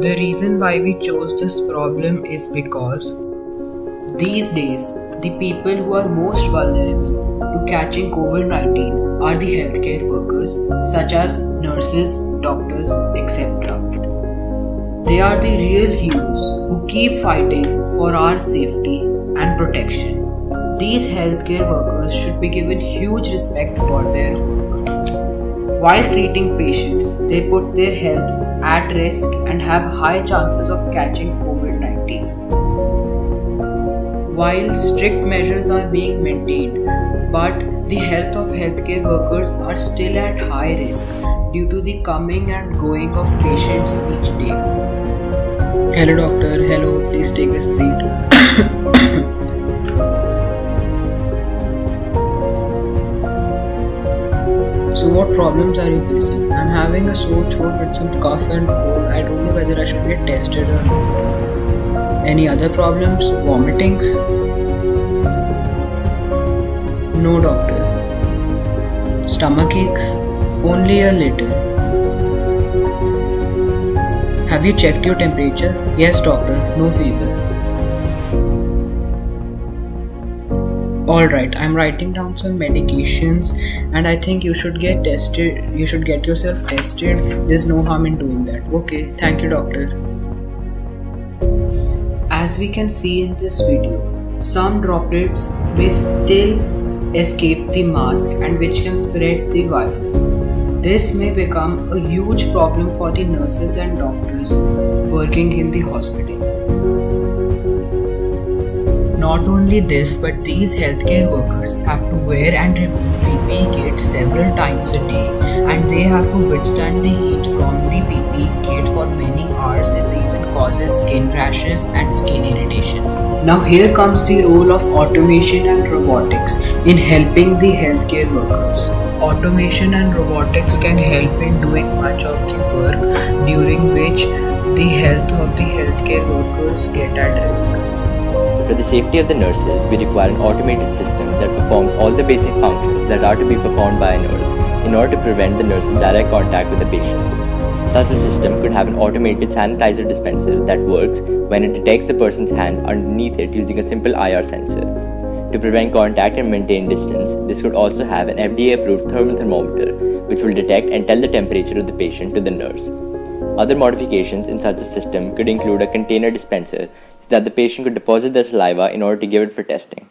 The reason why we chose this problem is because these days the people who are most vulnerable to catching COVID 19 are the healthcare workers, such as nurses, doctors, etc. They are the real heroes who keep fighting for our safety and protection. These healthcare workers should be given huge respect for their work. While treating patients, they put their health at risk and have high chances of catching COVID 19. While strict measures are being maintained, but the health of healthcare workers are still at high risk due to the coming and going of patients each day. Hello, doctor. Hello, please take a seat. So, what problems are you facing? I'm having a sore throat with some cough and cold. I don't know whether I should get tested or not. Any other problems? Vomitings? No, doctor. Stomach aches? Only a little. Have you checked your temperature? Yes, doctor. No fever. Alright, I'm writing down some medications and I think you should get tested. You should get yourself tested. There's no harm in doing that. Okay, thank you, doctor. As we can see in this video, some droplets may still escape the mask and which can spread the virus. This may become a huge problem for the nurses and doctors working in the hospital. Not only this, but these healthcare workers have to wear and remove PPE kits several times a day and they have to withstand the heat from the PPE kit for many hours. This even causes skin rashes and skin irritation. Now, here comes the role of automation and robotics in helping the healthcare workers. Automation and robotics can help in doing much of the work during which the health of the healthcare workers get at risk. For the safety of the nurses, we require an automated system that performs all the basic functions that are to be performed by a nurse in order to prevent the nurse's direct contact with the patients. Such a system could have an automated sanitizer dispenser that works when it detects the person's hands underneath it using a simple IR sensor. To prevent contact and maintain distance, this could also have an FDA approved thermal thermometer which will detect and tell the temperature of the patient to the nurse. Other modifications in such a system could include a container dispenser that the patient could deposit their saliva in order to give it for testing.